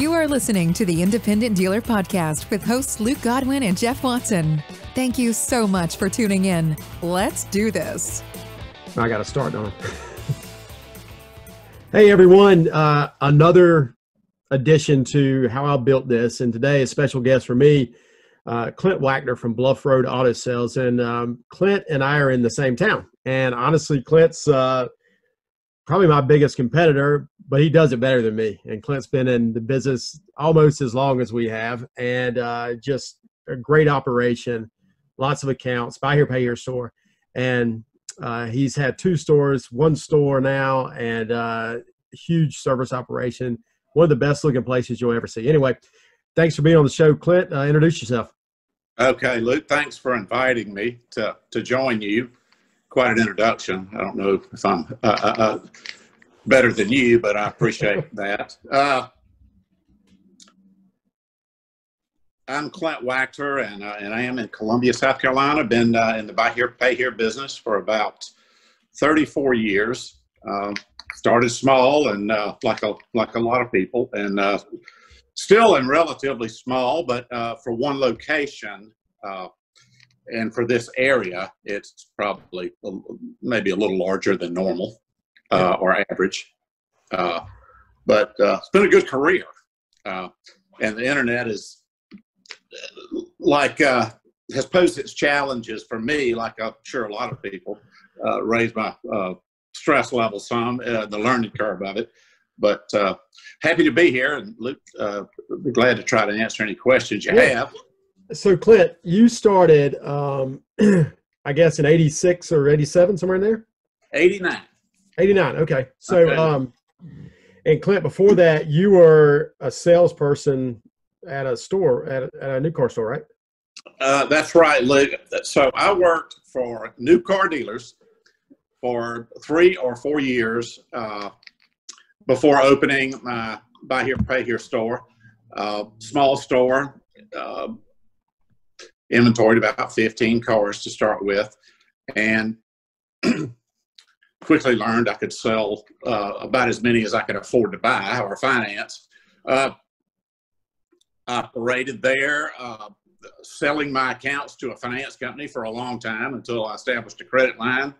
You are listening to the Independent Dealer Podcast with hosts Luke Godwin and Jeff Watson. Thank you so much for tuning in. Let's do this. I got to start on. hey, everyone. Uh, another addition to how I built this. And today, a special guest for me, uh, Clint Wactor from Bluff Road Auto Sales. And um, Clint and I are in the same town. And honestly, Clint's uh, probably my biggest competitor, but he does it better than me. And Clint's been in the business almost as long as we have, and uh, just a great operation, lots of accounts, buy here, pay here store, and uh, he's had two stores, one store now, and uh, huge service operation. One of the best looking places you'll ever see. Anyway, thanks for being on the show, Clint. Uh, introduce yourself. Okay, Luke. Thanks for inviting me to to join you quite an introduction. I don't know if I'm uh, uh, better than you, but I appreciate that. Uh, I'm Clint Wactor, and, uh, and I am in Columbia, South Carolina. Been uh, in the buy here, pay here business for about 34 years. Um, started small and like a like a lot of people, and still in relatively small, but for one location and for this area, it's probably maybe a little larger than normal uh, or average. Uh, but uh, it's been a good career, uh, and the internet is like uh, has posed its challenges for me, like I'm sure a lot of people, uh, raised my stress level some, the learning curve of it. But happy to be here, and Luke, be glad to try to answer any questions you yeah. have. So, Clint, you started, um, I guess, in '86 or '87, somewhere in there. '89. '89. Okay. So, okay. um, and Clint, before that, you were a salesperson at a store, at a, at a new car store, right? Uh, that's right, Luke. So, I worked for new car dealers for three or four years uh, before opening my buy here, pay here store. Uh, small store, uh, inventoried about 15 cars to start with, and quickly learned I could sell uh, about as many as I could afford to buy or finance. Uh, operated there, uh, selling my accounts to a finance company for a long time until I established a credit line.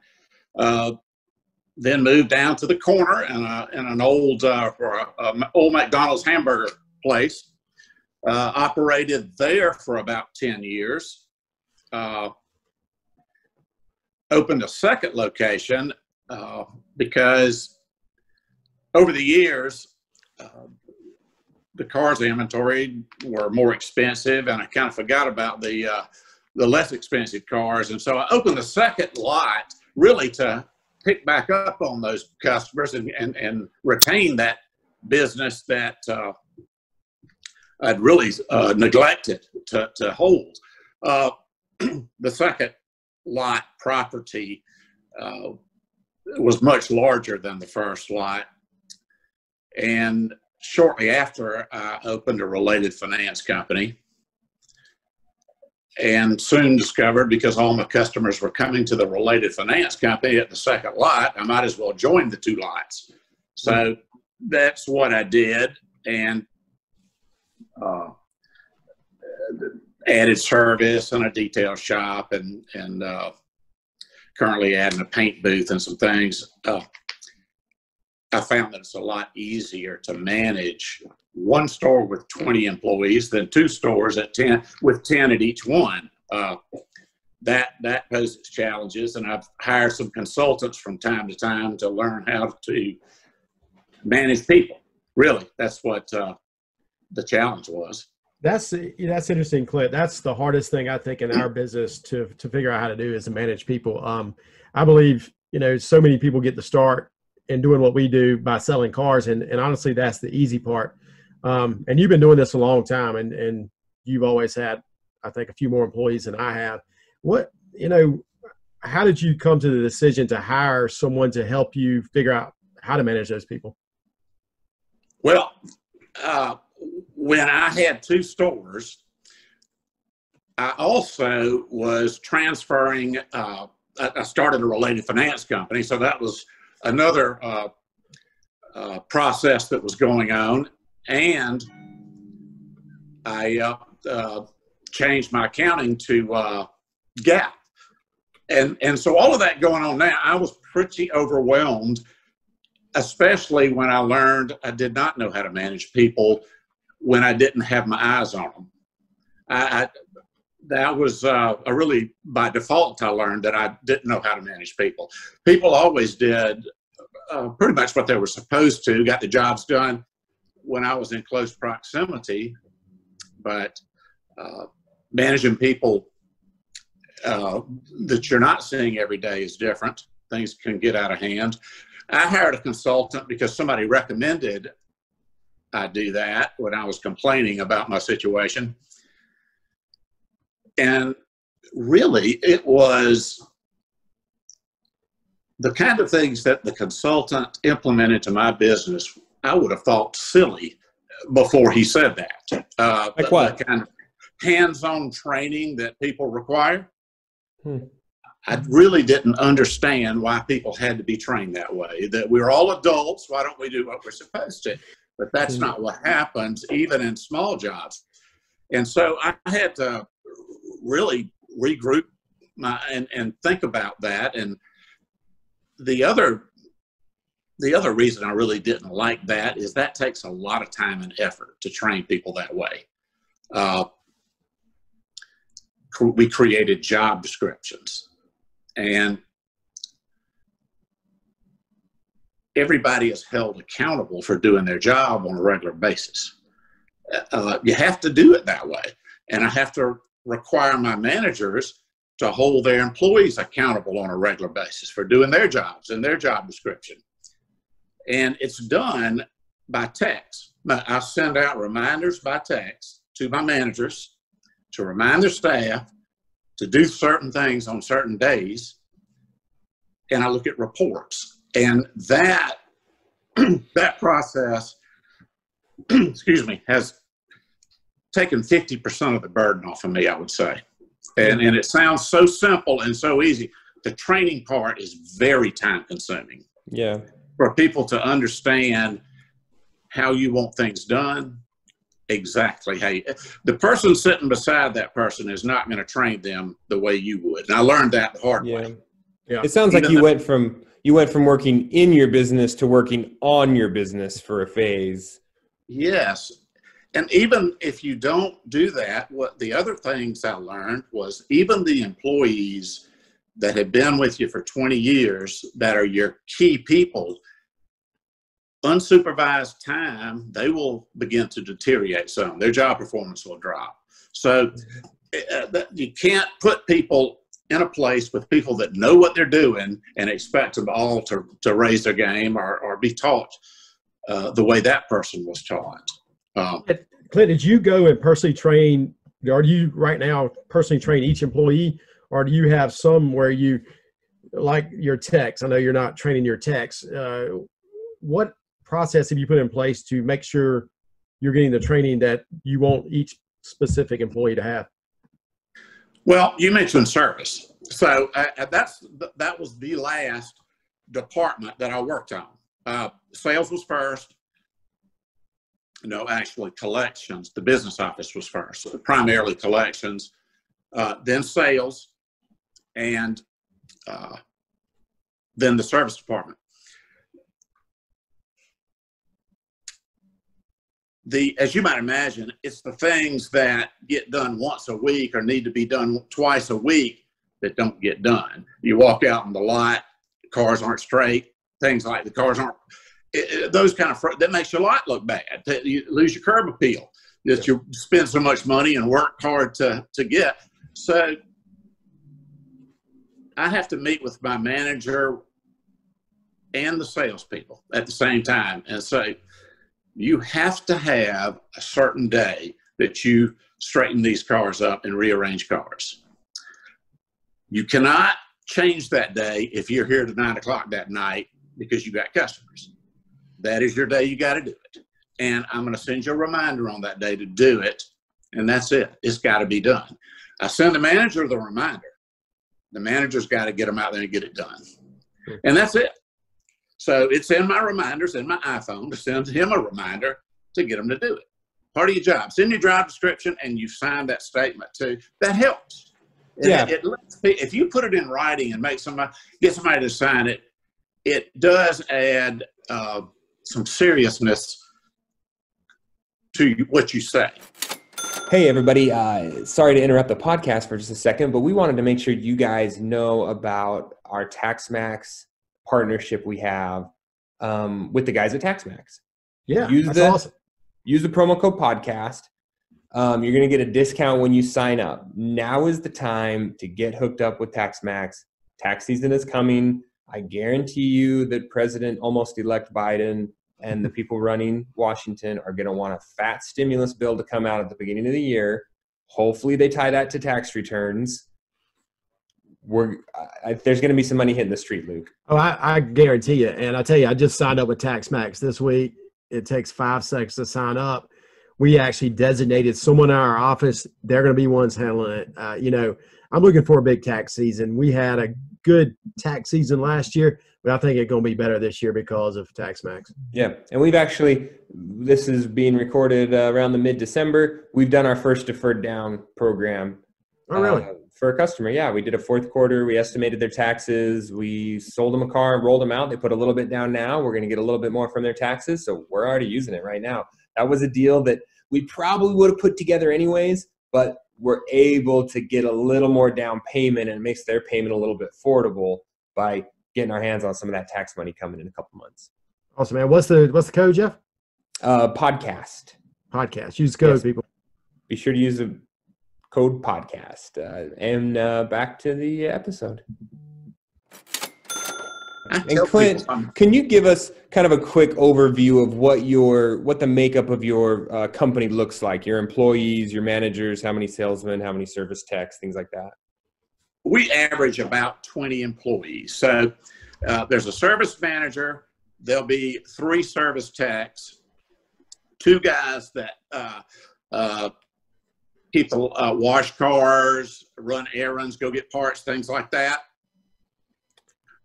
Uh, then moved down to the corner in, a, in an old uh, a, a old McDonald's hamburger place uh, operated there for about 10 years. Uh, opened a second location uh, because over the years, uh, the cars inventory were more expensive, and I kind of forgot about the uh, the less expensive cars. And so I opened the second lot really to pick back up on those customers and, and, and retain that business that uh, I'd really uh, neglected to, to hold. Uh, the second lot property uh, was much larger than the first lot. And shortly after, I opened a related finance company and soon discovered because all my customers were coming to the related finance company at the second lot, I might as well join the two lots. So that's what I did. And uh, added service and a detail shop and and uh, currently adding a paint booth and some things. Uh, I found that it's a lot easier to manage one store with 20 employees than two stores at 10 with 10 at each one. Uh, that that poses challenges, and I've hired some consultants from time to time to learn how to manage people. Really, that's what uh, the challenge was. That's that's interesting, Clint. That's the hardest thing I think in our business to to figure out how to do is to manage people. Um, I believe you know so many people get the start in doing what we do by selling cars, and and honestly, that's the easy part. Um, and you've been doing this a long time, and and you've always had, I think, a few more employees than I have. What you know, how did you come to the decision to hire someone to help you figure out how to manage those people? Well, uh, when I had two stores, I also was transferring. Uh, I started a related finance company, so that was another uh, uh, process that was going on. And I uh, uh, changed my accounting to uh, GAAP. And, and so all of that going on now, I was pretty overwhelmed, especially when I learned I did not know how to manage people when I didn't have my eyes on them. I, I that was uh, a really by default. I learned that I didn't know how to manage people. People always did uh, pretty much what they were supposed to, got the jobs done when I was in close proximity, but uh, managing people uh, that you're not seeing every day is different. Things can get out of hand. I hired a consultant because somebody recommended I do that when I was complaining about my situation. And really, it was the kind of things that the consultant implemented to my business, I would have thought silly before he said that. Uh, like what? The kind of hands-on training that people require. Hmm. I really didn't understand why people had to be trained that way. That we're all adults. Why don't we do what we're supposed to? But that's not what happens, even in small jobs. And so I had to really regroup my and, and think about that. And the other the other reason I really didn't like that is that takes a lot of time and effort to train people that way. Uh, we created job descriptions and everybody is held accountable for doing their job on a regular basis. Uh, you have to do it that way. And I have to require my managers to hold their employees accountable on a regular basis for doing their jobs and their job description. And it's done by text. I send out reminders by text to my managers to remind their staff to do certain things on certain days. And I look at reports. And that that process, excuse me, has taken 50% of the burden off of me, I would say. And, and it sounds so simple and so easy. The training part is very time consuming. Yeah. For people to understand how you want things done, exactly how you, the person sitting beside that person is not going to train them the way you would. And I learned that the hard yeah. way. Yeah. It sounds Even like you went from you went from working in your business to working on your business for a phase. Yes. And even if you don't do that, what the other things I learned was even the employees that have been with you for 20 years that are your key people, unsupervised time, they will begin to deteriorate some. Their job performance will drop. So uh, you can't put people in a place with people that know what they're doing and expect them all to, to raise their game or, or be taught uh, the way that person was taught. Um, Clint, did you go and personally train? Are you right now personally train each employee, or do you have some where you, like your techs? I know you're not training your techs. Uh, what process have you put in place to make sure you're getting the training that you want each specific employee to have? Well, you mentioned service, so uh, that's that was the last department that I worked on. Uh, sales was first. No, actually, collections. The business office was first, primarily collections, uh, then sales, and uh, then the service department. The as you might imagine, it's the things that get done once a week or need to be done twice a week that don't get done. You walk out in the lot, cars aren't straight, things like the cars aren't. It, those kind of that makes your lot look bad. You lose your curb appeal that you spend so much money and work hard to to get. So I have to meet with my manager and the salespeople at the same time and say, you have to have a certain day that you straighten these cars up and rearrange cars. You cannot change that day if you're here to nine o'clock that night because you got customers. That is your day you got to do it. And I'm going to send you a reminder on that day to do it. And that's it. It's got to be done. I send the manager the reminder. The manager's got to get them out there and get it done. Hmm. And that's it. So it's in my reminders in my iPhone to send him a reminder to get him to do it. part of your job. send your job description, and you sign that statement too. That helps. Yeah. It, it, if you put it in writing and make somebody get somebody to sign it, it does add uh, some seriousness to what you say. Hey, everybody. Uh, sorry to interrupt the podcast for just a second, but we wanted to make sure you guys know about our TaxMax partnership we have um, with the guys at TaxMax. Yeah, use that's the, awesome. Use the promo code podcast. Um, you're going to get a discount when you sign up. Now is the time to get hooked up with TaxMax. Tax season is coming. I guarantee you that President almost elect Biden and the people running Washington are going to want a fat stimulus bill to come out at the beginning of the year. Hopefully, they tie that to tax returns. We're I, there's going to be some money hitting the street, Luke. Oh, I, I guarantee you. And I tell you, I just signed up with TaxMax this week. It takes five seconds to sign up. We actually designated someone in our office. They're going to be ones handling it. Uh, you know, I'm looking for a big tax season. We had a good tax season last year, but I think it's going to be better this year because of TaxMax. Yeah, and we've actually this is being recorded uh, around the mid December. We've done our first deferred down program. Oh, really? Uh, for a customer, yeah, we did a fourth quarter. We estimated their taxes. We sold them a car and rolled them out. They put a little bit down now. We're going to get a little bit more from their taxes, so we're already using it right now. That was a deal that we probably would have put together anyways, but we're able to get a little more down payment and it makes their payment a little bit affordable by getting our hands on some of that tax money coming in a couple months. Awesome, man. What's the what's the code, Jeff? Uh, podcast. Podcast. Use code, Yes. people. Be sure to use the code podcast. Uh, and uh, back to the episode. And Clint, can you give us kind of a quick overview of what your what the makeup of your uh, company looks like? Your employees, your managers, how many salesmen, how many service techs, things like that. we average about 20 employees. So uh, there's a service manager. There'll be three service techs, two guys that uh, uh, people uh, wash cars, run errands, go get parts, things like that.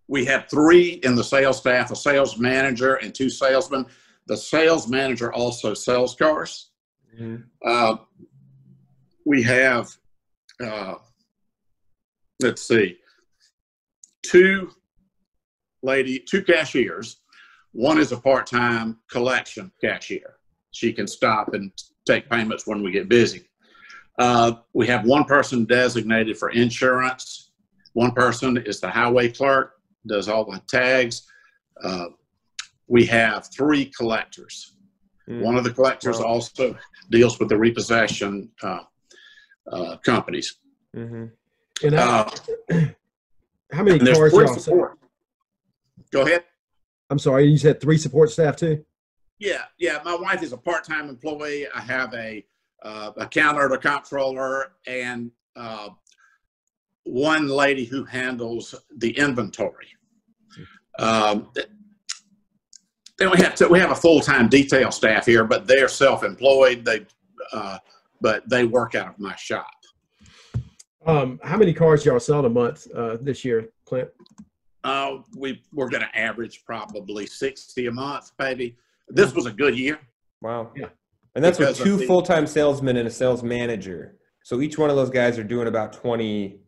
We have three in the sales staff, a sales manager and two salesmen. The sales manager also sells cars. Uh, we have, uh, let's see, two lady, two cashiers. One is a part-time collection cashier. She can stop and take payments when we get busy. Uh, we have one person designated for insurance. One person is the highway clerk, does all the tags. Uh, we have three collectors. Mm. One of the collectors Wow. also deals with the repossession uh, uh, companies. Mm-hmm. And how, Uh, how many and cars? three support. Go ahead. I'm sorry, you said three support staff too. Yeah, yeah. My wife is a part-time employee. I have a uh, a counter, a comptroller, and uh, one lady who handles the inventory. Um, th- then we have to, we have a full-time detail staff here, but they're self-employed. They uh, but they work out of my shop. Um, how many cars y'all sell a month uh, this year, Clint? Uh, we we're going to average probably sixty a month, maybe. This was a good year. Wow. Yeah. And that's with Because of two the- full time salesmen and a sales manager. So each one of those guys are doing about 20.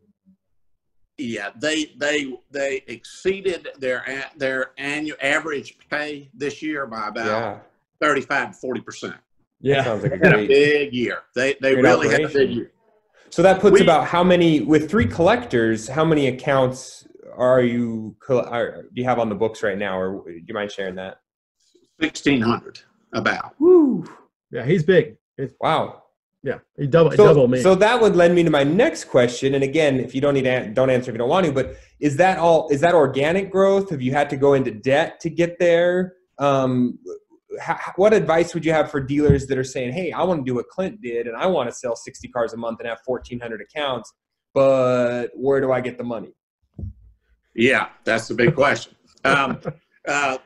Yeah, they they they exceeded their their annual average pay this year by about Yeah. 35 to 40 percent. That sounds like a Had a great. big year. They they Great really had a big year. So that puts We- about how many, with three collectors, how many accounts are you, are, do you have on the books right now? Or do you mind sharing that? 1600 about. Woo. Yeah, he's big. It's, Wow. yeah, he double So, double me. so that would lend me to my next question. And again, if you don't need to, don't answer if you don't want to, but is that all, is that organic growth? Have you had to go into debt to get there? Um, how, what advice would you have for dealers that are saying, Hey, I want to do what Clint did and I want to sell 60 cars a month and have 1400 accounts, but where do I get the money? Yeah, that's the big question. Um, uh,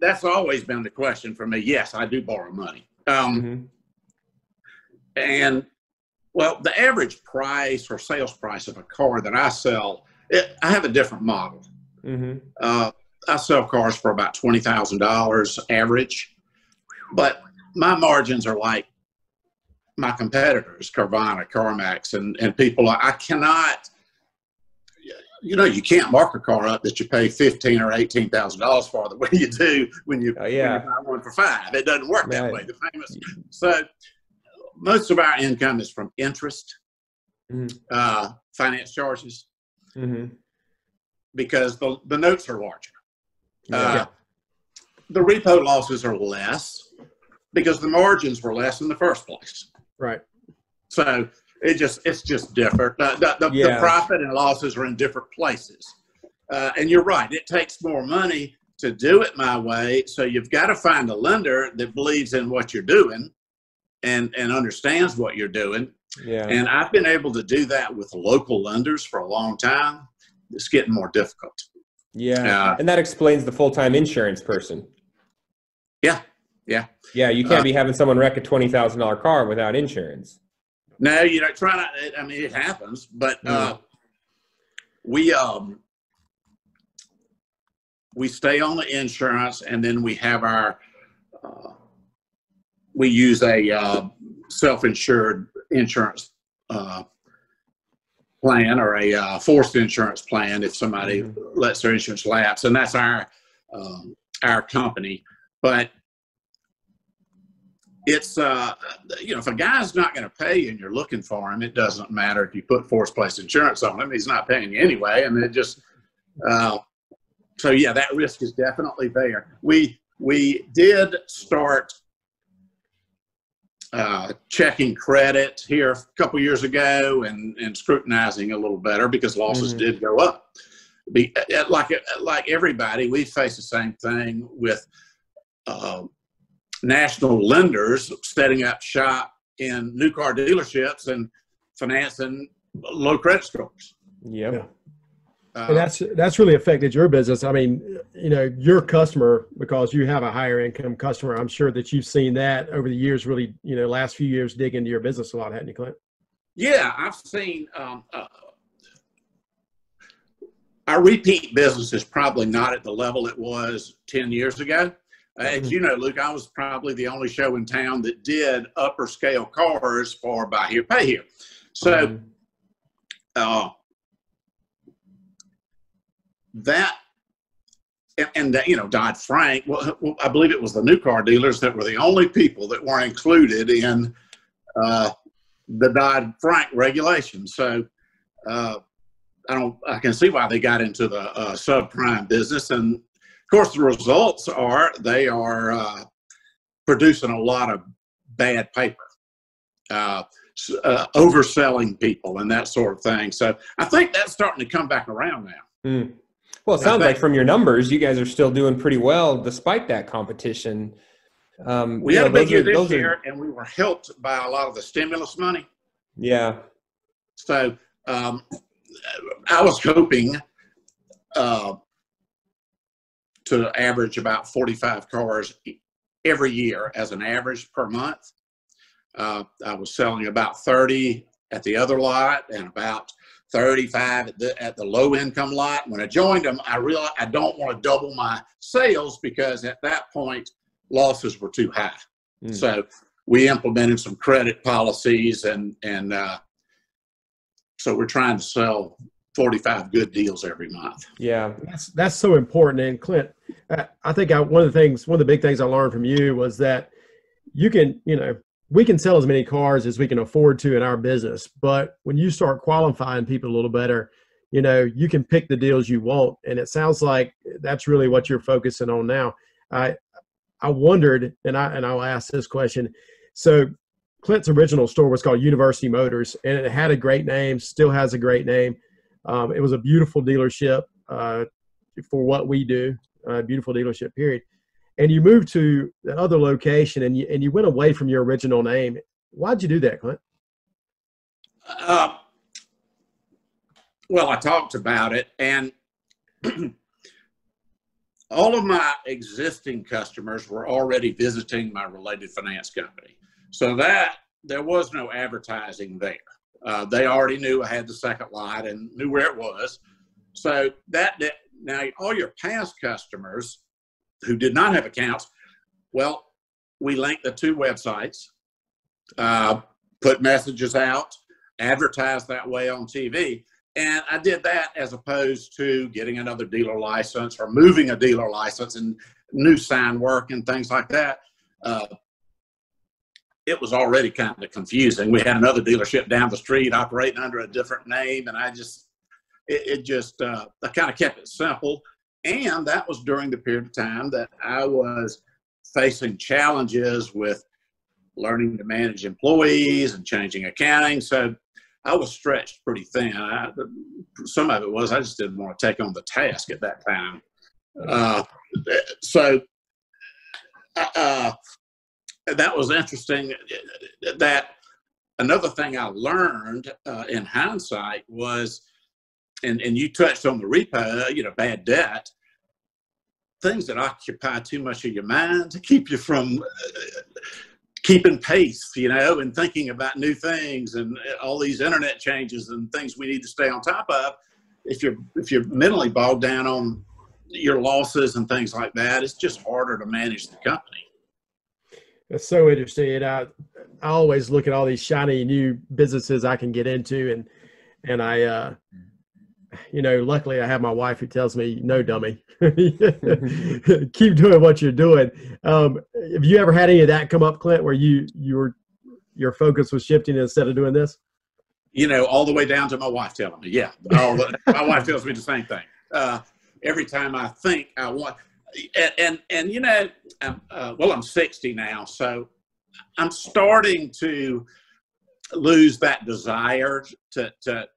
that's always been the question for me. Yes, I do borrow money. Um, Mhm. And well, the average price or sales price of a car that I sell, it, I have a different model. Mhm. Uh, I sell cars for about twenty thousand dollars average, but my margins are like my competitors, Carvana, CarMax, and, and people, I cannot, you know, you can't mark a car up that you pay fifteen or eighteen thousand dollars for the way you do when you, Oh, yeah. when you buy one for five. It doesn't work that way. The famous. So most of our income is from interest, Mhm. uh, finance charges, hmm because the, the notes are larger. Yeah. Uh, the repo losses are less because the margins were less in the first place. Right. So it just it's just different. The, the, the, the profit and losses are in different places. Uh, and you're right. It takes more money to do it my way. So you've got to find a lender that believes in what you're doing and and understands what you're doing. yeah. And I've been able to do that with local lenders for a long time. It's getting more difficult. Yeah. Yeah. And that explains the full time insurance person. Yeah. Yeah. Yeah. You can't Uh, be having someone wreck a $20,000 car without insurance. No, you know, try not. I mean, it happens, but uh, we um we stay on the insurance, and then we have our uh, we use a uh, self-insured insurance uh, plan or a uh, forced insurance plan if somebody Mhm. lets their insurance lapse, and that's our um, our company. But it's uh you know if a guy's not going to pay you and you're looking for him it doesn't matter if you put force place insurance on him he's not paying you anyway and it just uh so yeah that risk is definitely there we we did start uh, checking credit here a couple years ago and, and scrutinizing a little better because losses Mhm. did go up. Be, uh, like like everybody, we face the same thing with uh, national lenders setting up shop in new car dealerships and financing low credit scores. Yep. Yeah. Uh, And that's that's really affected your business. I mean, you know, your customer because you have a higher income customer. I'm sure that you've seen that over the years. Really, you know, last few years dig into your business a lot, hadn't you, Clint? Yeah, I've seen um, uh, our repeat business is probably not at the level it was 10 years ago. Uh, as you know, Luke, I was probably the only show in town that did upper scale cars for buy here, pay here. So Mhm. uh, that and, and you know Dodd Frank. Well, well, I believe it was the new car dealers that were the only people that were included in uh, the Dodd Frank regulation. So uh, I don't. I can see why they got into the uh, subprime business, and of course the results are they are uh, producing a lot of bad paper. Uh, uh, overselling people and that sort of thing. So I think that's starting to come back around now. Mm. Well, it sounds think- like from your numbers, you guys are still doing pretty well despite that competition. Um, We had know, a big year this those are- year, and we were helped by a lot of the stimulus money. yeah. So um, I was hoping uh, to average about 45 cars every year as an average per month. Uh, I was selling about 30 at the other lot and about 35 at the, at the low income lot. When I joined them, I realized I don't want to double my sales because at that point losses were too high. Mm. So we implemented some credit policies and and uh, so we're trying to sell 45 good deals every month. Yeah. That's that's so important. And Clint, I, think I, one of the things, one of the big things I learned from you was that you can, you know, we can sell as many cars as we can afford to in our business, but when you start qualifying people a little better, you know, you can pick the deals you want. And it sounds like that's really what you're focusing on now. I I wondered, and I and I'll ask this question. So Clint's original store was called University Motors, and it had a great name, still has a great name. Um, it was a beautiful dealership uh, for what we do, uh, beautiful dealership, period. And you moved to the other location, and you and you went away from your original name. Why'd you do that, Clint? Uh, well, I talked about it, and all of my existing customers were already visiting my related finance company. So that there was no advertising there. Uh, they already knew I had the second lot and knew where it was. So that, that now all your past customers who did not have accounts, well, we linked the two websites. Uh, put messages out, advertise that way on TV. And I did that as opposed to getting another dealer license or moving a dealer license and new sign work and things like that. Uh, it was already kind of confusing. We had another dealership down the street operating under a different name, and I just, it, it just, uh, I kind of kept it simple. And that was during the period of time that I was facing challenges with learning to manage employees and changing accounting. So I was stretched pretty thin. I, some of it was I just didn't want to take on the task at that time. Uh, so uh, that was interesting. That another thing I learned uh, in hindsight was, and and you touched on the repo, you know, bad debt. Things that occupy too much of your mind to keep you from uh, keeping pace, you know, and thinking about new things and all these internet changes and things we need to stay on top of. If you're if you're mentally bogged down on your losses and things like that, it's just harder to manage the company. That's so interesting. And I, I always look at all these shiny new businesses I can get into, and and I, uh, you know, luckily I have my wife who tells me, "No, dummy, keep doing what you're doing." Um, have you ever had any of that come up, Clint, where you you were your focus was shifting instead of doing this? You know, all the way down to my wife telling me, "Yeah." The, my wife tells me the same thing. Uh, every time I think I want and and, and you know, I'm, uh, well, I'm 60 now, so I'm starting to lose that desire to, to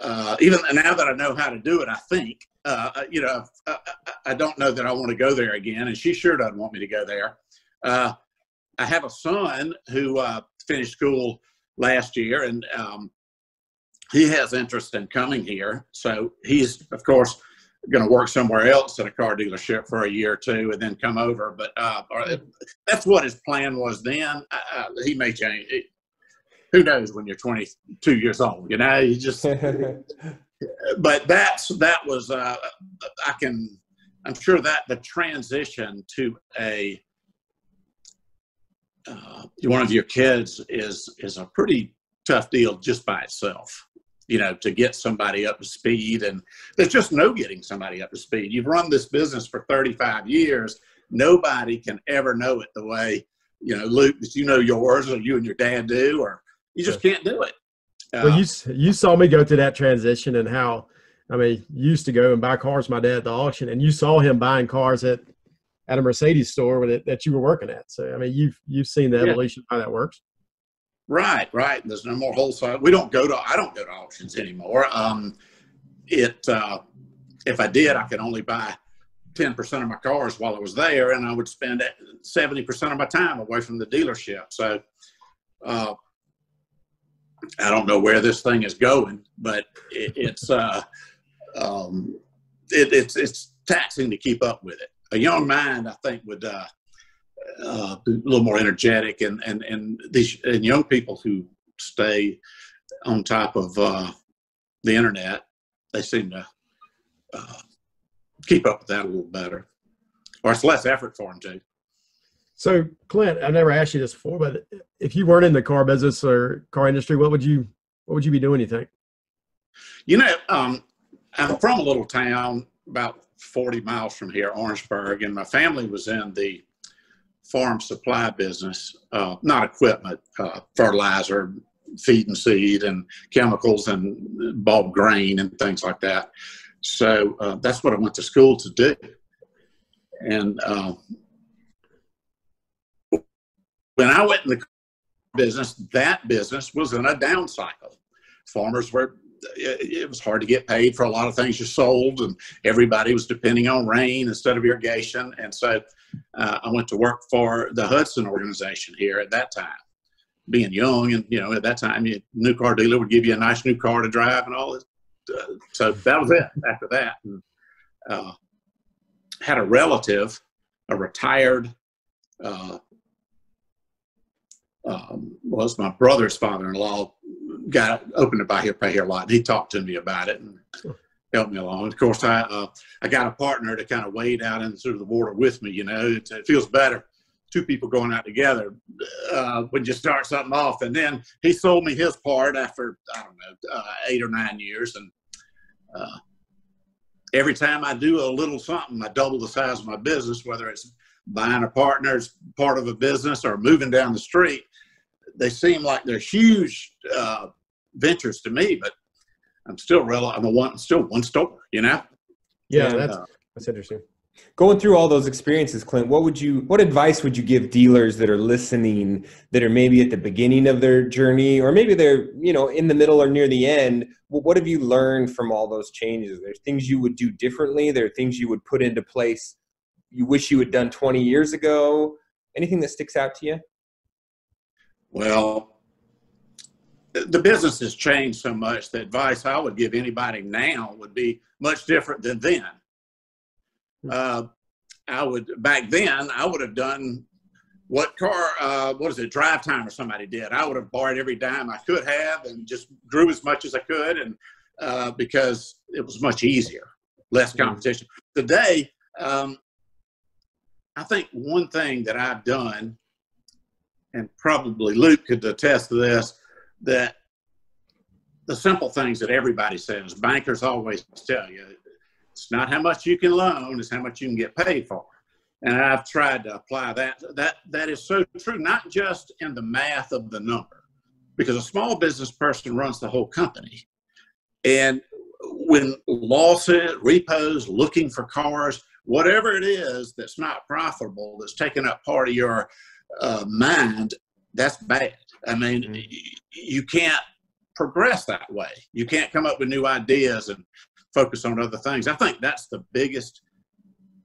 uh, even now that I know how to do it, I think, uh, uh you know, I, I, don't know that I want to go there again, and she sure doesn't want me to go there. Uh, I have a son who uh, finished school last year, and um, he has interest in coming here. So he's, of course, going to work somewhere else at a car dealership for a year or two and then come over. But uh, that's what his plan was then. Uh, he may change. Who knows when you're 22 years old? You know, you just. but that's that was. Uh, I can. I'm sure that the transition to a uh, one of your kids is is a pretty tough deal just by itself you know, to get somebody up to speed. And there's just no getting somebody up to speed. You've run this business for 35 years. Nobody can ever know it the way, you know, Luke, that you know yours or you and your dad do, or you just can't do it. Uh, well, you, you saw me go through that transition and how, I mean, used to go and buy cars my dad at the auction, and you saw him buying cars at, at a Mercedes store with it that you were working at. So, I mean, you've, you've seen the evolution yeah. how that works. Right, right. There's no more wholesale. We don't go to. I don't go to auctions anymore. Um, it. Uh, if I did, I could only buy ten percent of my cars while I was there, and I would spend seventy percent of my time away from the dealership. So, uh, I don't know where this thing is going, but it, it's uh, um, it, it's it's taxing to keep up with it. A young mind, I think, would uh, uh, a little more energetic and and and these and young people who stay on top of uh, the internet they seem to uh, keep up with that a little better or it's less effort for them too so clint I've never asked you this before but if you weren't in the car business or car industry what would you what would you be doing you think you know um, i'm from a little town about 40 miles from here orangeburg and my family was in the farm supply business, uh, not equipment, uh, fertilizer, feed and seed, and chemicals and bulk grain and things like that. So uh, that's what I went to school to do. And uh, when I went in the business, that business was in a down cycle. Farmers were it was hard to get paid for a lot of things you sold, and everybody was depending on rain instead of irrigation. And so uh, I went to work for the Hudson organization here at that time. Being young, and you know, at that time, a new car dealer would give you a nice new car to drive and all this. Uh, so that was it. After that, and, uh, had a relative, a retired uh, um, was my brother's father-in-law got opened a buy here pay here lot and he talked to me about it and helped me along of course i uh, i got a partner to kind of wade out into the water with me you know it, it, feels better two people going out together uh, when you start something off. And then he sold me his part after I don't know uh, eight or nine years, and uh, every time I do a little something, I double the size of my business, whether it's buying a partner's part of a business or moving down the street. They seem like they're huge uh, ventures to me, but I'm still real. I'm a one, still one store, you know. Yeah, that's uh, that's interesting. Going through all those experiences, Clint, what would you what advice would you give dealers that are listening that are maybe at the beginning of their journey or maybe they're, you know, in the middle or near the end? What have you learned from all those changes? There's things you would do differently, there are things you would put into place you wish you had done 20 years ago? Anything that sticks out to you? Well, the business has changed so much. The advice I would give anybody now would be much different than then. Hmm. Uh, I would back then. I would have done what car, uh, what is it, drive time or somebody did. I would have borrowed every dime I could have and just grew as much as I could, and uh, because it was much easier, less hmm. competition. Today, um, I think one thing that I've done, and probably Luke could attest to this, that the simple things that everybody says, bankers always tell you, it's not how much you can loan, it's how much you can get paid for. And I've tried to apply that. That that is so true, not just in the math of the number, because a small business person runs the whole company. And when losses, repos, looking for cars, whatever it is that's not profitable, that's taking up part of your uh, mind, that's bad. I mean, mm-hmm. you can't progress that way. You can't come up with new ideas and focus on other things. I think that's the biggest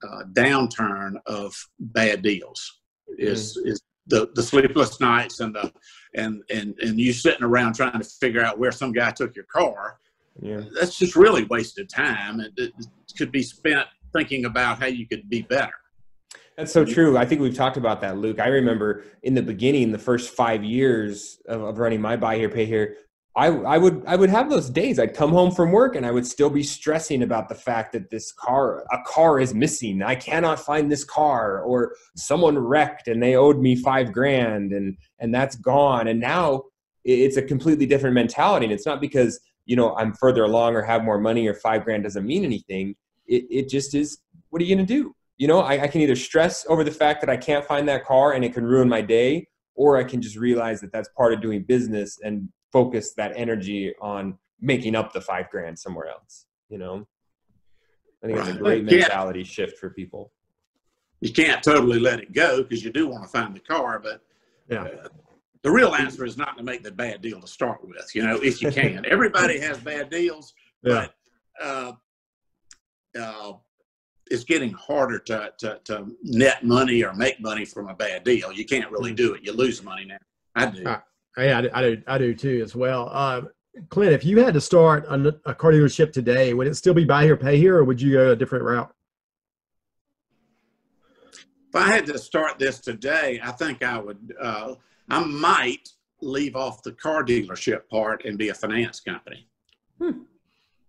uh, downturn of bad deals is mm-hmm. is the the sleepless nights and the and and and you sitting around trying to figure out where some guy took your car. Yeah, that's just really wasted time. It, it could be spent thinking about how you could be better. That's so true. I think we've talked about that, Luke. I remember in the beginning, the first five years of, of running my buy here, pay here, I, I would I would have those days. I'd come home from work and I would still be stressing about the fact that this car a car is missing. I cannot find this car, or someone wrecked and they owed me five grand and and that's gone. And now it's a completely different mentality. And it's not because you know I'm further along or have more money or five grand doesn't mean anything. It it just is. What are you gonna do? you know, I, I, can either stress over the fact that I can't find that car and it can ruin my day, or I can just realize that that's part of doing business and focus that energy on making up the five grand somewhere else. You know, I think it's a great mentality shift for people. You can't totally let it go because you do want to find the car, but yeah. Uh, the real answer is not to make the bad deal to start with. You know, if you can, everybody has bad deals, yeah. but uh, uh, it's getting harder to, to, to net money or make money from a bad deal. You can't really do it. You lose money now. I do. Uh, yeah, I, I, do. I do too as well. Uh, Clint, if you had to start a, a car dealership today, would it still be buy here, pay here, or would you go a different route? If I had to start this today, I think I would. Uh, I might leave off the car dealership part and be a finance company. Hmm.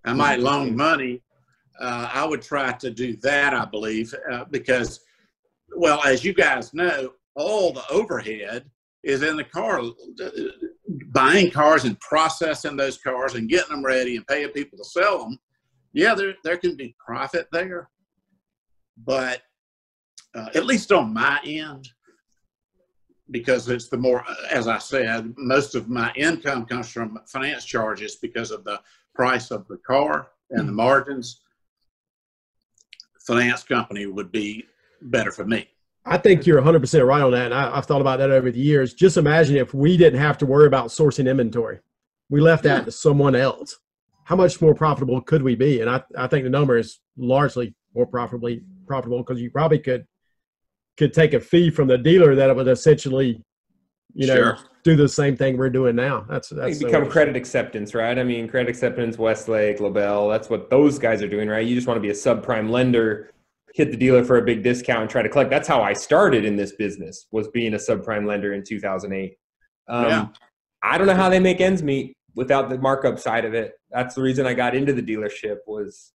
I might loan money uh, I would try to do that, I believe, uh, because, well, as you guys know, all the overhead is in the car, buying cars and processing those cars and getting them ready and paying people to sell them. Yeah, there, there can be profit there, but uh, at least on my end, because it's the more, as I said, most of my income comes from finance charges because of the price of the car and the margins finance company would be better for me. I think you're 100% right on that. And I, have thought about that over the years. Just imagine if we didn't have to worry about sourcing inventory, we left that yeah. to someone else. How much more profitable could we be? And I, I think the number is largely more profitably profitable because you probably could could take a fee from the dealer that would essentially, you know, sure. Do the same thing we're doing now. That's that's so become credit acceptance, right? I mean, credit acceptance, Westlake, LaBelle. That's what those guys are doing, right? You just want to be a subprime lender, hit the dealer for a big discount, and try to collect. That's how I started in this business. Was being a subprime lender in 2008. Um, yeah. I don't know how they make ends meet without the markup side of it. That's the reason I got into the dealership. Was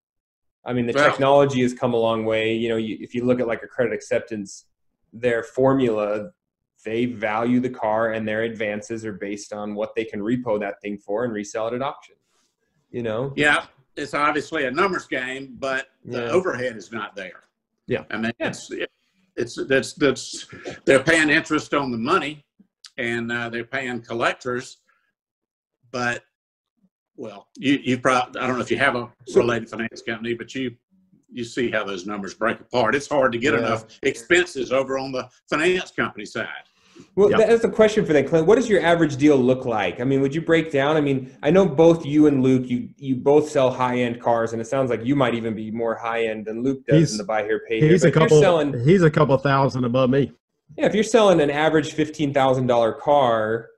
I mean, the well, technology has come a long way. You know, you, if you look at like a credit acceptance their formula, they value the car and their advances are based on what they can repo that thing for and resell it at auction. You know? Yeah, it's obviously a numbers game, but the Yeah. overhead is not there. Yeah. I mean, it's it's that's that's they're paying interest on the money, and uh, they're paying collectors, but well, you you probably I don't know if you have a related finance company, but you you see how those numbers break apart. It's hard to get Yeah. enough expenses over on the finance company side. Well, Yep. that's the question for that, Clint. What does your average deal look like? I mean, would you break down? I mean, I know both you and Luke, you you both sell high end cars, and it sounds like you might even be more high end than Luke does He's- in the buy here, pay here. He's a But if couple. selling, He's a couple thousand above me. yeah, if you're selling an average fifteen thousand dollar car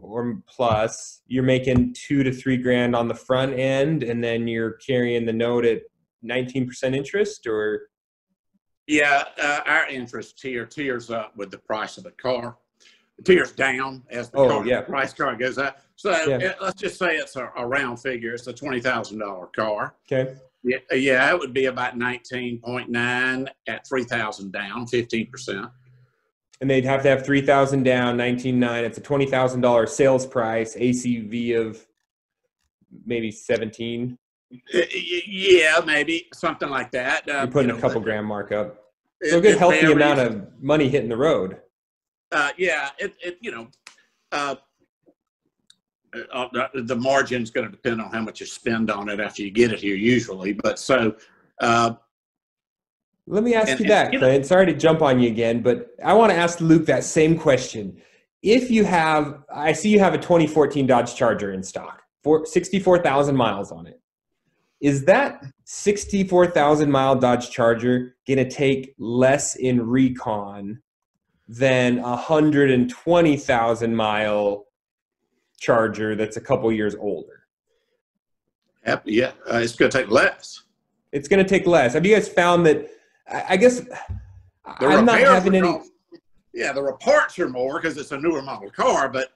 or plus, you're making two to three grand on the front end, and then you're carrying the note at nineteen percent interest, or Yeah, uh, our interest tier tiers up with the price of the car. Tiers down as the Oh, car, yeah. price car goes up. So Yeah. it- let's just say it's a, a round figure. It's a twenty thousand dollar car. okay, Yeah, yeah, it would be about nineteen point nine at three thousand down, fifteen percent. and they'd have to have three thousand down, nineteen nine. It's a twenty thousand dollar sales price, ACV of maybe seventeen. Yeah, maybe something like that. Uh, You're putting you a couple grand markup. So a good healthy varies. amount of money hitting the road. Uh, yeah, it, it you know, uh, uh, the, the margin's going to depend on how much you spend on it after you get it here, usually. But so, uh, Let me ask And- you and, that, you know- Sorry to jump on you again, but I want to ask Luke that same question. If you have, I see you have a 2014 Dodge Charger in stock, for 64,000 miles on it. Is that 64,000 mile Dodge Charger going to take less in recon than a 120,000 mile Charger that's a couple years older? yeah, uh, it's going to take less. It's going to take less. Have you guys found that? I I guess The I'm not repairs having are any. cost- Yeah, the reports are more because it's a newer model car, but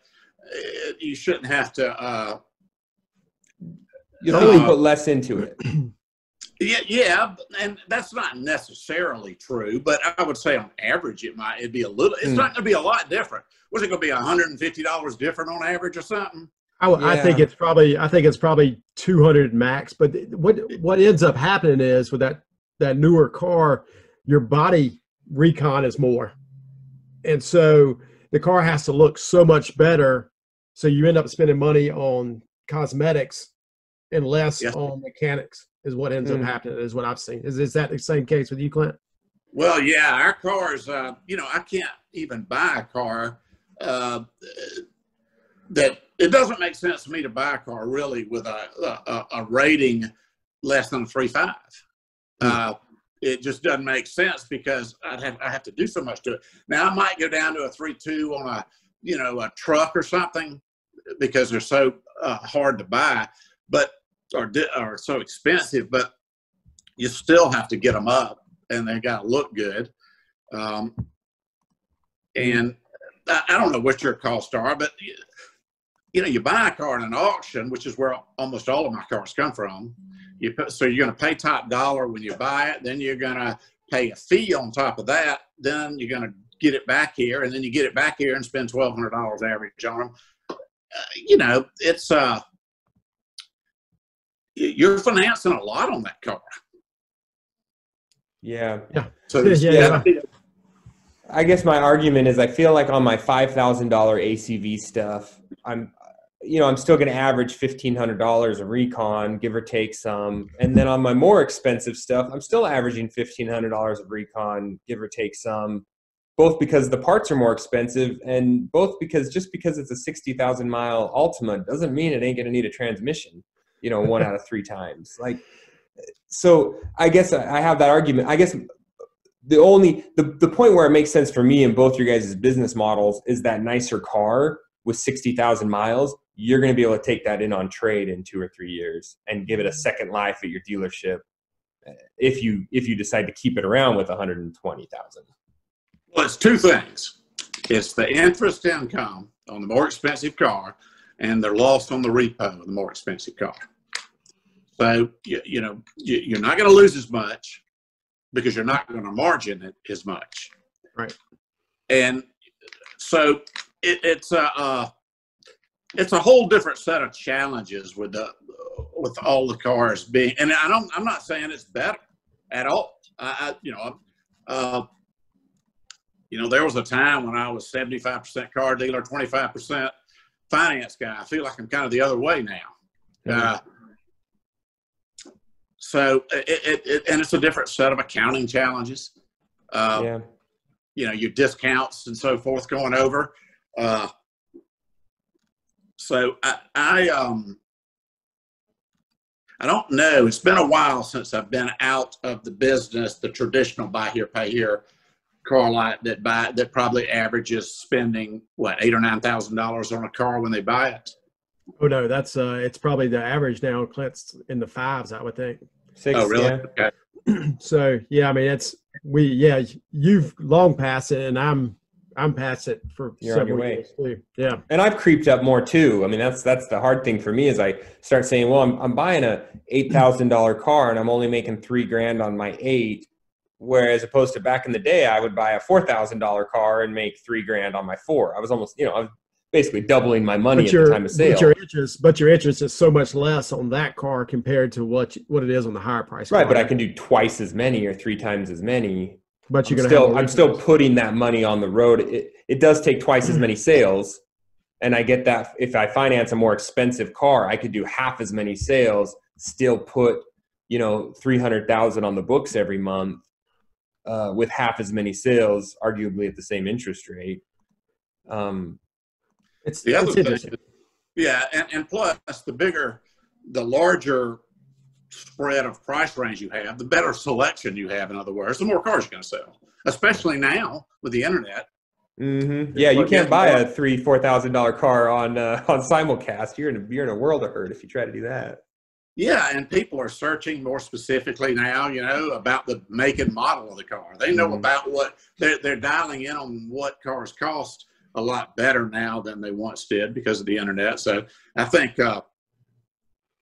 uh, you shouldn't have to. Uh, You don't really Uh, put less into it. yeah, yeah, and that's not necessarily true, but I would say on average it might it'd be a little. It's Hmm. not going to be a lot different. Was it going to be 150 dollars different on average or something? I, I think it's probably I think it's probably 200 max. But what what ends up happening is with that that newer car, your body recon is more, and so the car has to look so much better. So you end up spending money on cosmetics and less Yes. on mechanics. Is what ends Mm. up happening. Is what I've seen. Is is that the same case with you, Clint? Well, yeah, our cars. Uh, you know, I can't even buy a car uh, that it doesn't make sense to me to buy a car really with a a, a rating less than a three five. Uh, it just doesn't make sense because I have I have to do so much to it. Now I might go down to a three two on a you know a truck or something because they're so uh, hard to buy, but di- or so expensive. But you still have to get them up, and they got to look good. Um, and I, I don't know what your costs are, but you, you know, you buy a car in an auction, which is where almost all of my cars come from. You put, so you're going to pay top dollar when you buy it, then you're going to pay a fee on top of that. Then you're going to get it back here, and then you get it back here and spend twelve hundred dollars average on them. Uh, you know, it's uh, you're financing a lot on that car. Yeah. Yeah. So Yeah, yeah, I guess my argument is I feel like on my five thousand dollar ACV stuff, I'm, you know, I'm still going to average fifteen hundred dollars a recon, give or take some, and then on my more expensive stuff, I'm still averaging fifteen hundred dollars of recon, give or take some. Both because the parts are more expensive, and both because just because it's a sixty thousand mile Altima doesn't mean it ain't going to need a transmission. You know, one out of three times. Like, so I guess I have that argument. I guess the only the, the point where it makes sense for me in both your guys' business models is that nicer car with 60,000 miles, you're going to be able to take that in on trade in 2 or 3 years and give it a second life at your dealership uh, if you if you decide to keep it around with 120,000. Well, it's two things. It's the interest income on the more expensive car and they're lost on the repo of the more expensive car. So, you, you know, you, you're not going to lose as much because you're not going to margin it as much. Right. and so it, it's a uh, it's a whole different set of challenges with the with all the cars being. And I don't. I'm not saying it's better at all. I, I you know, uh, you know, there was a time when I was 75% car dealer, 25% finance guy. I feel like I'm kind of the other way now. Uh, so it, it, it, and it's a different set of accounting challenges. Uh, yeah. You know, your discounts and so forth going over. Uh, so I, I, um, I don't know. It's been a while since I've been out of the business, the traditional buy here, pay here car lot that buy that probably averages spending what eight or nine thousand dollars on a car when they buy it. Oh no, that's uh, it's probably the average now. Clint's in the fives, I would think. Six, oh really? Yeah. Okay. so yeah, I mean it's we yeah you've long passed it, and I'm I'm past it for You're several years too. Yeah, and I've creeped up more too. I mean that's that's the hard thing for me is I start saying, well, I'm I'm buying a eight thousand dollar car and I'm only making three grand on my eight Whereas opposed to back in the day, I would buy a four thousand dollar car and make three grand on my four. I was almost, you know, I was basically doubling my money but at the time of sale. But your interest, but your interest is so much less on that car compared to what what it is on the higher price. Right, car. but I can do twice as many or three times as many. But you're I'm still, I'm still putting that money on the road. It, it does take twice as mm. many sales, and I get that if I finance a more expensive car, I could do half as many sales, still put you know three hundred thousand on the books every month uh, with half as many sales, arguably at the same interest rate. Um, it's the other it's thing. Yeah, and, and plus the bigger, the larger spread of price range you have, the better selection you have. In other words, the more cars you're going to sell, especially now with the internet. Mm-hmm. Yeah, you can't buy a three, four thousand dollar car on uh, on simulcast. You're in a, you're in a world of hurt if you try to do that. Yeah, and people are searching more specifically now, you know, about the make and model of the car. They know mm. about what they're, they're dialing in on what cars cost a lot better now than they once did because of the internet. So I think, uh,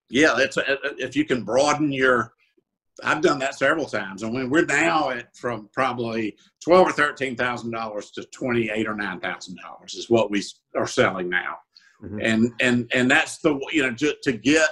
yeah, it's a, if you can broaden your, I've done that several times, and when we're now at from probably twelve or thirteen thousand dollars to twenty eight or nine thousand dollars is what we are selling now, mm-hmm. and and and that's the you know to, to get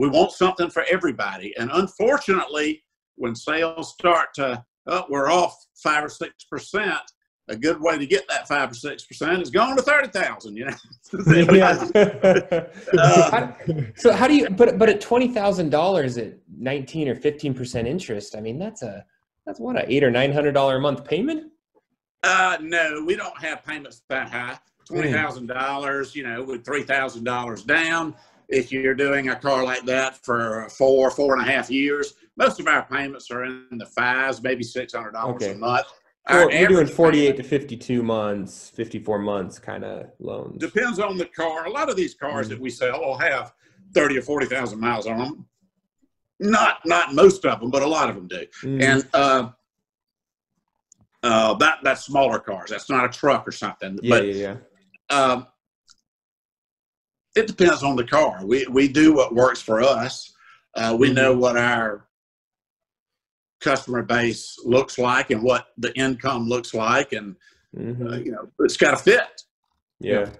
we want something for everybody. And unfortunately, when sales start to, oh, we're off five or six percent, a good way to get that five or six percent is going to thirty thousand. You know. yeah. uh, so how do you? But but at twenty thousand dollars at nineteen or fifteen percent interest, I mean that's a that's what a eight or nine hundred dollar a month payment. Uh, no, we don't have payments that high. Twenty thousand dollars, you know, with three thousand dollars down if you're doing a car like that for four, four and a half years, most of our payments are in the fives, maybe six hundred dollars okay. a month. we're doing forty-eight payment, to fifty-two months, fifty-four months kind of loans. Depends on the car. A lot of these cars mm-hmm. that we sell will have thirty or forty thousand miles on them. Not not most of them, but a lot of them do. Mm-hmm. And uh, uh, that that's smaller cars. That's not a truck or something. Yeah, but, yeah, yeah. Um, it depends on the car. We we do what works for us. Uh, we mm-hmm. know what our customer base looks like and what the income looks like, and mm-hmm. uh, you know it's got to fit. Yeah.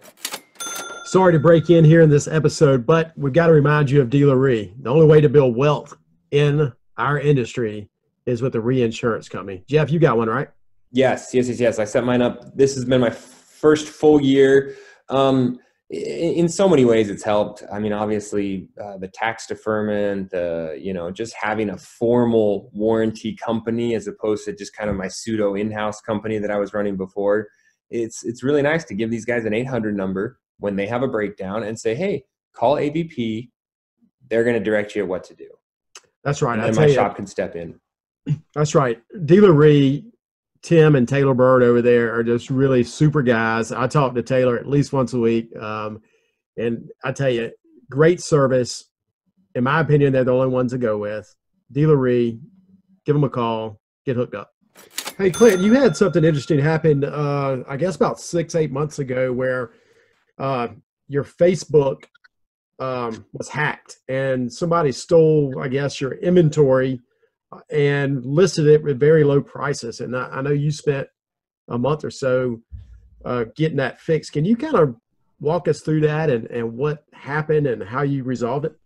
Sorry to break in here in this episode, but we've got to remind you of Dealer Re. The only way to build wealth in our industry is with a reinsurance company. Jeff, you got one, right? Yes, yes, yes, yes. I set mine up. This has been my first full year. Um, in so many ways it's helped. I mean obviously uh, the tax deferment the you know just having a formal warranty company as opposed to just kind of my pseudo in-house company that i was running before it's it's really nice to give these guys an 800 number when they have a breakdown and say hey call avp they're going to direct you at what to do. That's right. And my shop can step in. that's right. Dealer re Tim and Taylor Bird over there are just really super guys. I talk to Taylor at least once a week. Um, and I tell you, great service. In my opinion, they're the only ones to go with. Dealer Re, give them a call, get hooked up. Hey, Clint, you had something interesting happen, uh, I guess about six, eight months ago, where uh, your Facebook um, was hacked and somebody stole, I guess, your inventory and listed it with very low prices. And I, I know you spent a month or so uh, getting that fixed. Can you kind of walk us through that and, and what happened and how you resolved it?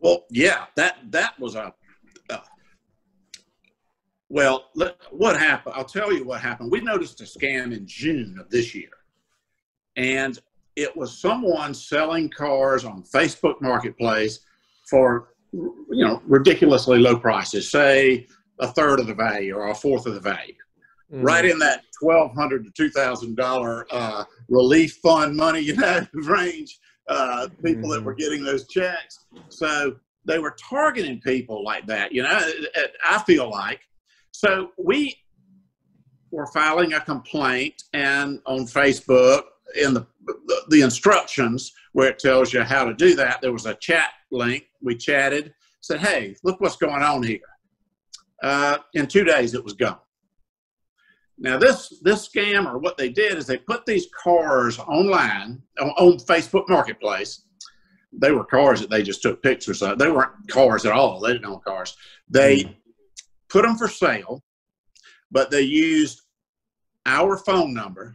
Well, yeah, that that was a. Uh, well, let, what happened? I'll tell you what happened. We noticed a scam in June of this year, and it was someone selling cars on Facebook Marketplace for you know ridiculously low prices, say a third of the value or a fourth of the value. Mm-hmm. Right in that twelve hundred to two thousand dollar uh, relief fund money, you know, range. Uh, people mm-hmm. that were getting those checks, so they were targeting people like that. You know, I feel like. So we were filing a complaint, and on Facebook, in the the instructions where it tells you how to do that, there was a chat link. We chatted, said, "Hey, look what's going on here." Uh, in two days, it was gone. Now, this this scammer, what they did is they put these cars online on, on Facebook Marketplace. They were cars that they just took pictures of. They weren't cars at all. They didn't own cars. They mm. put them for sale, but they used our phone number,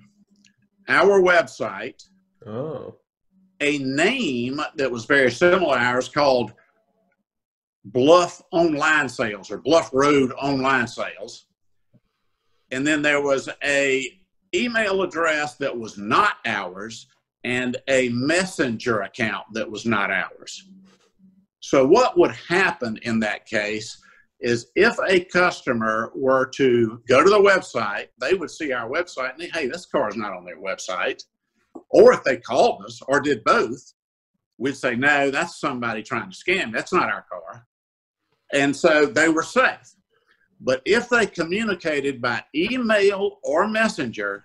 our website, oh. a name that was very similar to ours called Bluff Online Sales or Bluff Road Online Sales and then there was a email address that was not ours and a messenger account that was not ours. So what would happen in that case is if a customer were to go to the website, they would see our website and they, hey, this car is not on their website. Or if they called us or did both, we'd say, no, that's somebody trying to scam. That's not our car. And so they were safe. But if they communicated by email or messenger,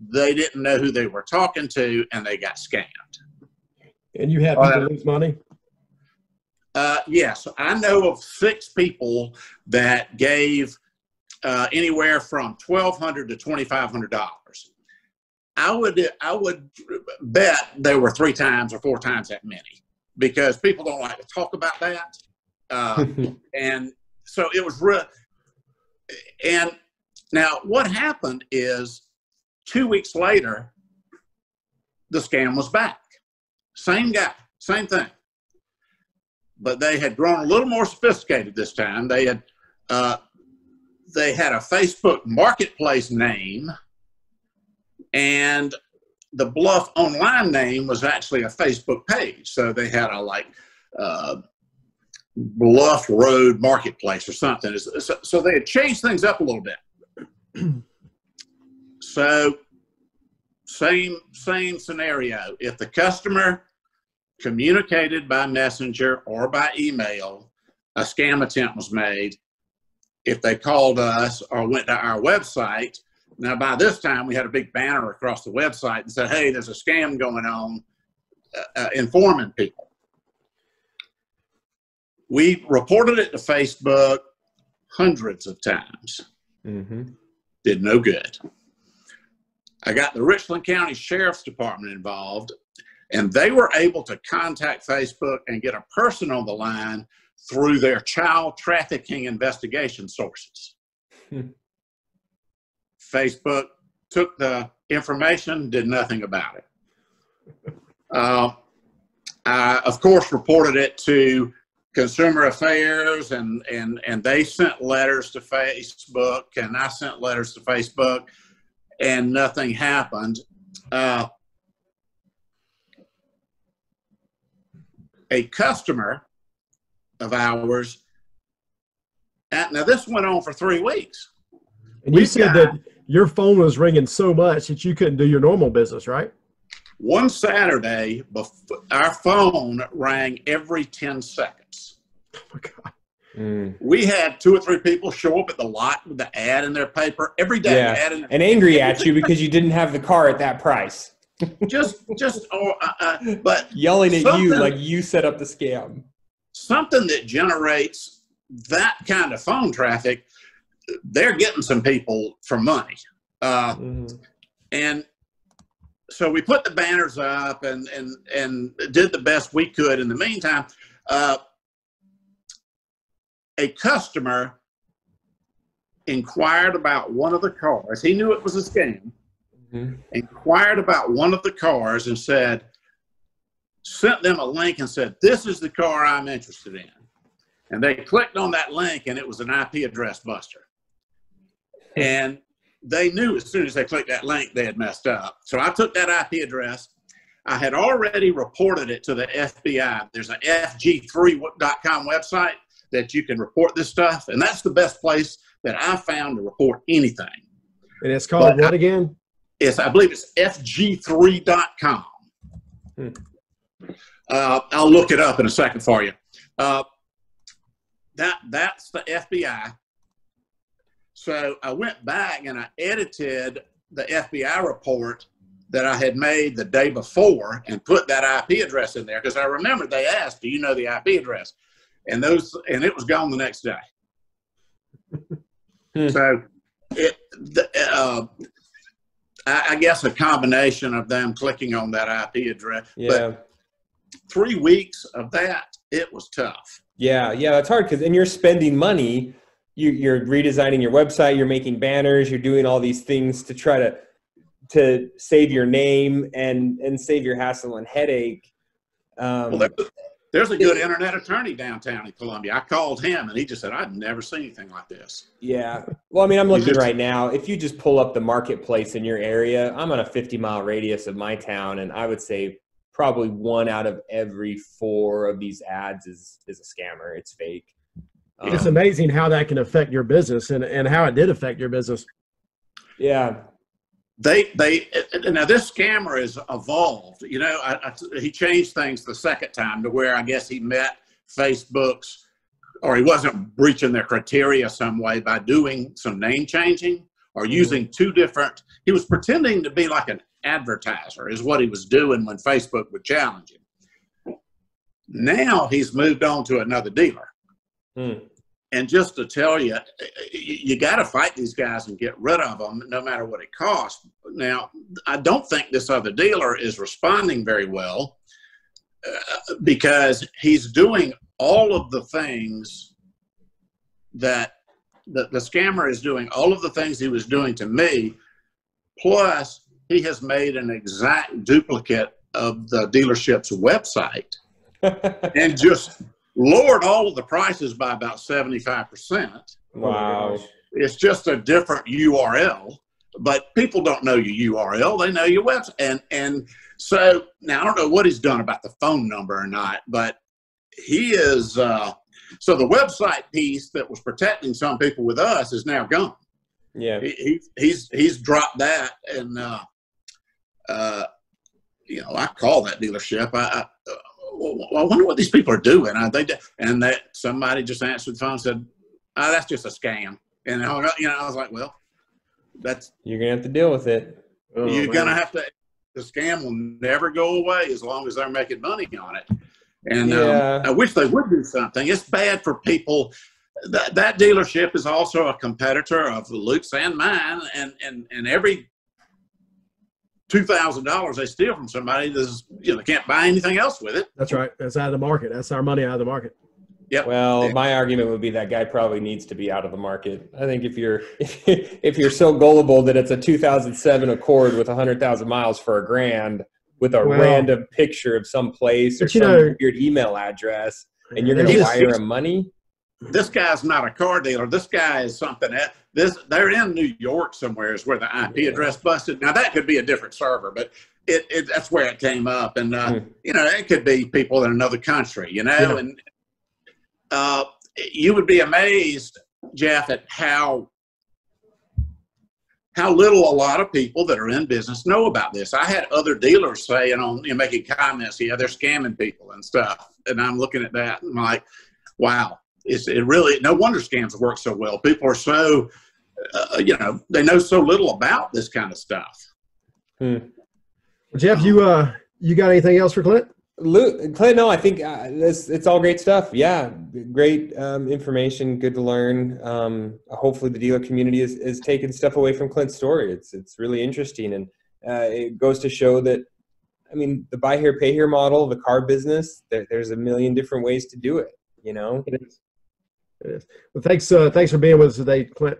they didn't know who they were talking to and they got scammed. And you had people uh, lose money? Uh, yes, I know of six people that gave uh, anywhere from $1,200 to twenty five hundred dollars. I would I would bet there were three times or four times that many because people don't like to talk about that, uh, and so it was real and now what happened is two weeks later, the scam was back. Same guy, same thing. But they had grown a little more sophisticated this time. They had uh, they had a Facebook marketplace name, and the Bluff online name was actually a Facebook page. So they had a like uh, Bluff Road Marketplace or something. So, they had changed things up a little bit. so same same scenario. If the customer communicated by messenger or by email, a scam attempt was made. If they called us or went to our website, now by this time we had a big banner across the website and said, "Hey, there's a scam going on," uh, uh, informing people. We reported it to Facebook hundreds of times. Mm-hmm. Did no good. I got the Richland County Sheriff's Department involved, and they were able to contact Facebook and get a person on the line through their child trafficking investigation sources. Hmm. Facebook took the information, did nothing about it. Uh, I, of course, reported it to Consumer Affairs, and and and they sent letters to Facebook, and I sent letters to Facebook, and nothing happened. Uh, a customer of ours. Now this went on for three weeks. And you said got, that your phone was ringing so much that you couldn't do your normal business, right? One Saturday, our phone rang every 10 seconds. Oh my God. Mm. We had two or three people show up at the lot with the ad in their paper every day. Yeah. and angry at you because you didn't have the car at that price. just, just, oh, uh, uh, but yelling at you like you set up the scam. Something that generates that kind of phone traffic, they're getting some people for money. Uh, mm. And so we put the banners up and and and did the best we could. In the meantime, uh, a customer inquired about one of the cars. He knew it was a scam. Mhm. Inquired about one of the cars and said, sent them a link and said, "This is the car I'm interested in." And they clicked on that link, and it was an IP address buster. And they knew as soon as they clicked that link they had messed up. So I took that IP address. I had already reported it to the FBI. There's an FG3.com website that you can report this stuff, and that's the best place that I found to report anything. And it's called But what again? It's, I believe it's FG3.com. Hmm. Uh, I'll look it up in a second for you. Uh, that that's the FBI. So I went back and I edited the FBI report that I had made the day before and put that IP address in there because I remember they asked, "Do you know the IP address?" And those and it was gone the next day. Hmm. So it, the, uh, I, I guess a combination of them clicking on that IP address. Yeah. But three weeks of that, it was tough. Yeah, yeah, it's hard because and you're spending money. You, you're redesigning your website. You're making banners. You're doing all these things to try to to save your name and and save your hassle and headache. Um, Well, there's a good internet attorney downtown in Columbia. I called him and he just said, I've never seen anything like this. yeah. Well, I mean, I'm looking right now. If you just pull up the marketplace in your area, I'm on a 50 mile radius of my town, and I would say probably one out of every four of these ads is is a scammer. It's fake. It's Um, amazing how that can affect your business and, and how it did affect your business. yeah. They, they, now this scammer is evolved. You know, I, I, he changed things the second time to where I guess he met Facebook's, or he wasn't breaching their criteria some way by doing some name changing or Mhm. using two different, he was pretending to be like an advertiser, is what he was doing when Facebook would challenge him. Now he's moved on to another dealer. Hmm. And just to tell you, you got to fight these guys and get rid of them, no matter what it costs. Now, I don't think this other dealer is responding very well uh, because he's doing all of the things that the, the scammer is doing, all of the things he was doing to me, plus he has made an exact duplicate of the dealership's website and just lowered all of the prices by about 75%. wow. It's just a different URL, but people don't know your URL. They know your website. And, and so now I don't know what he's done about the phone number or not, but he is, uh, so the website piece that was protecting some people with us is now gone. Yeah. He, he, he's, he's dropped that. And, uh, uh, you know, I call that dealership. I, I, uh, I wonder what these people are doing. I think, that, and that somebody just answered the phone and said, oh, "That's just a scam." And I you know, I was like, "Well, that's You're gonna have to deal with it. Oh, you're man. gonna have to." The scam will never go away as long as they're making money on it. And Yeah. um, I wish they would do something. It's bad for people. That, that dealership is also a competitor of Luke's and mine, and and and every two thousand dollars they steal from somebody, there's you know they can't buy anything else with it. That's right. That's out of the market. That's our money out of the market. Yep. Well, my argument would be that guy probably needs to be out of the market. I think if you're if you're so gullible that it's a 2007 Accord with 100,000 miles for a grand with a Well- random picture of some place or But some know- weird email address, and you're going to He's- wire him money, this guy's not a car dealer. This guy is something that this they're in New York somewhere is where the IP Yeah. address busted. Now that could be a different server, but it, it that's where it came up. And uh, Hmm. you know, it could be people in another country, you know, Yeah. and uh, you would be amazed, Jeff, at how how little a lot of people that are in business know about this. I had other dealers saying on you know, making comments, yeah, they're scamming people and stuff. And I'm looking at that and I'm like, wow, it's it really no wonder scams work so well. People are so uh, you know they know so little about this kind of stuff. Well, Jeff, you uh, you got anything else for Clint? Luke, Clint, no, I think uh, this it's all great stuff. Yeah, great um, information, good to learn. Um, hopefully, the dealer community is, is taking stuff away from Clint's story. It's it's really interesting, and uh, it goes to show that. I mean, the buy here, pay here model, the car business. There, there's a million different ways to do it. You know. It is. It is. Well, thanks. Uh, thanks for being with us today, Clint.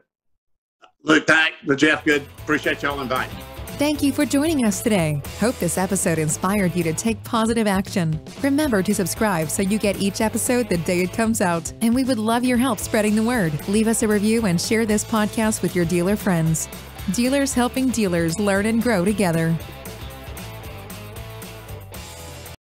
Luke, thank the Jeff. Good. Appreciate y'all inviting. Thank you for joining us today. Hope this episode inspired you to take positive action. Remember to subscribe so you get each episode the day it comes out. And we would love your help spreading the word. Leave us a review and share this podcast with your dealer friends. Dealers helping dealers learn and grow together.